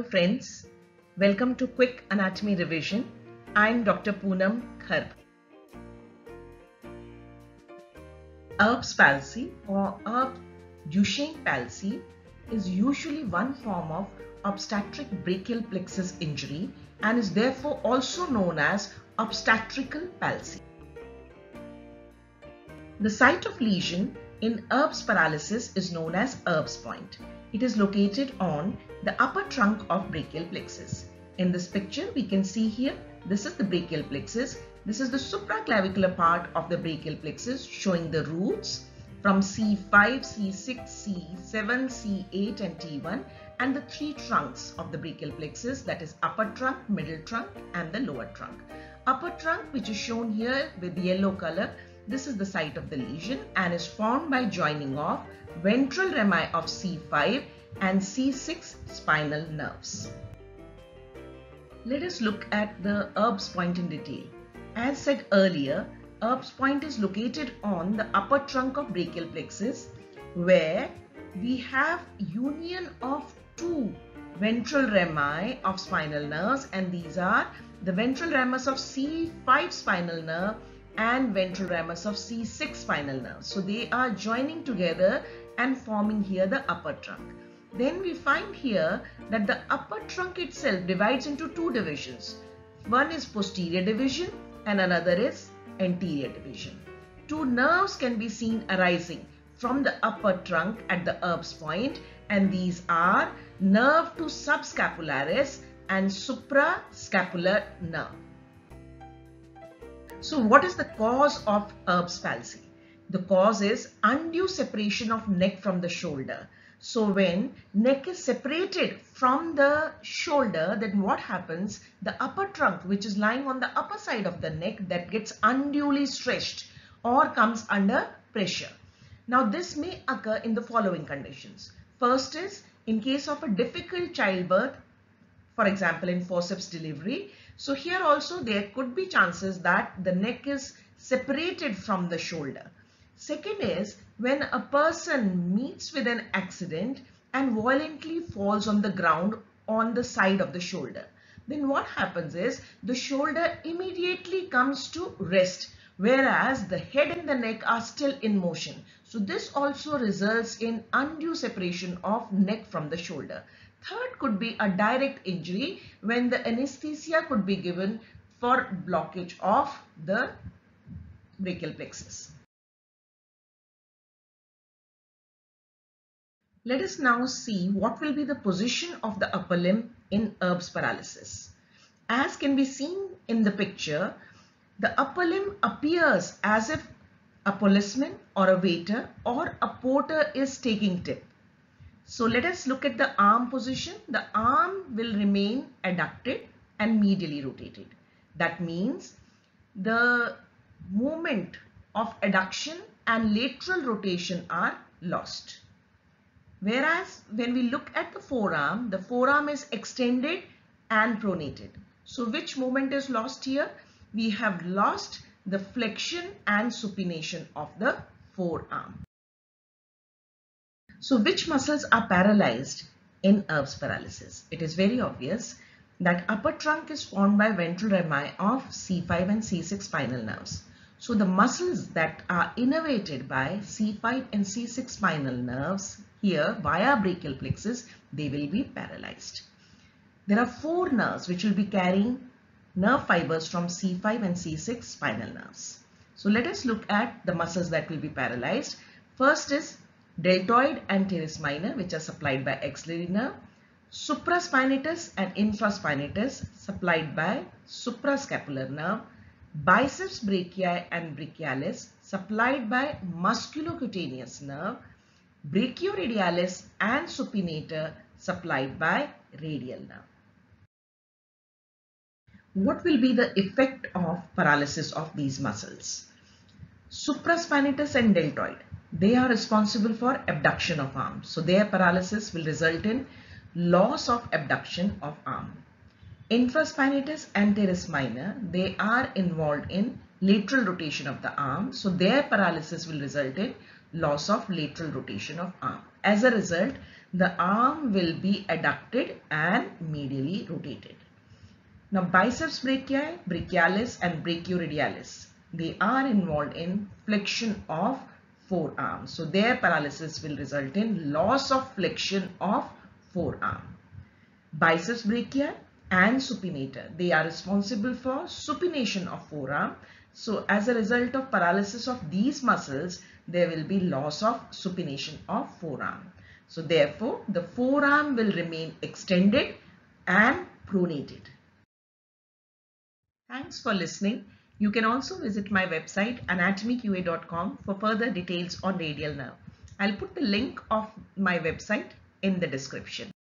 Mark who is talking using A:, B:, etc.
A: Hello friends, welcome to Quick Anatomy Revision. I'm Dr. Poonam Kharb. Erb's palsy or Erb Duchenne palsy is usually one form of obstetric brachial plexus injury and is therefore also known as obstetrical palsy. The site of lesion in Erb's paralysis is known as Erb's point. It is located on the upper trunk of brachial plexus. In this picture, we can see here, this is the brachial plexus. This is the supraclavicular part of the brachial plexus showing the roots from C5, C6, C7, C8 and T1 and the three trunks of the brachial plexus that is upper trunk, middle trunk and the lower trunk. Upper trunk which is shown here with yellow color this is the site of the lesion and is formed by joining of ventral rami of C5 and C6 spinal nerves. Let us look at the Erb's point in detail. As said earlier, Erb's point is located on the upper trunk of brachial plexus where we have union of two ventral rami of spinal nerves and these are the ventral ramus of C5 spinal nerve and ventral ramus of C6 spinal nerve. So they are joining together and forming here the upper trunk. Then we find here that the upper trunk itself divides into two divisions. One is posterior division and another is anterior division. Two nerves can be seen arising from the upper trunk at the Erb's point and these are nerve to subscapularis and suprascapular nerve. So what is the cause of Erb's palsy? The cause is undue separation of neck from the shoulder. So when neck is separated from the shoulder, then what happens? The upper trunk, which is lying on the upper side of the neck, that gets unduly stretched or comes under pressure. Now this may occur in the following conditions. First is in case of a difficult childbirth, for example in forceps delivery, so here also there could be chances that the neck is separated from the shoulder. Second is when a person meets with an accident and violently falls on the ground on the side of the shoulder. Then what happens is the shoulder immediately comes to rest whereas the head and the neck are still in motion. So this also results in undue separation of neck from the shoulder. Third could be a direct injury when the anesthesia could be given for blockage of the brachial plexus. Let us now see what will be the position of the upper limb in Erb's paralysis. As can be seen in the picture, the upper limb appears as if a policeman or a waiter or a porter is taking tip. So let us look at the arm position. The arm will remain adducted and medially rotated. That means the movement of abduction and lateral rotation are lost. Whereas when we look at the forearm, the forearm is extended and pronated. So which movement is lost here? We have lost the flexion and supination of the forearm. So which muscles are paralyzed in Erb's paralysis? It is very obvious that upper trunk is formed by ventral rami of C5 and C6 spinal nerves. So the muscles that are innervated by C5 and C6 spinal nerves here via brachial plexus, they will be paralyzed. There are four nerves which will be carrying nerve fibers from C5 and C6 spinal nerves. So let us look at the muscles that will be paralyzed. First is deltoid and teres minor which are supplied by axillary nerve, supraspinatus and infraspinatus supplied by suprascapular nerve, biceps brachii and brachialis supplied by musculocutaneous nerve, brachioradialis and supinator supplied by radial nerve. What will be the effect of paralysis of these muscles? Supraspinatus and deltoid they are responsible for abduction of arm. So their paralysis will result in loss of abduction of arm. Infraspinatus and teres minor, they are involved in lateral rotation of the arm. So their paralysis will result in loss of lateral rotation of arm. As a result, the arm will be adducted and medially rotated. Now biceps brachii, brachialis and brachioradialis, they are involved in flexion of forearm. So their paralysis will result in loss of flexion of forearm. Biceps brachii and supinator, they are responsible for supination of forearm. So as a result of paralysis of these muscles, there will be loss of supination of forearm. So therefore, the forearm will remain extended and pronated. Thanks for listening. You can also visit my website anatomyqa.com for further details on radial nerve. I'll put the link of my website in the description.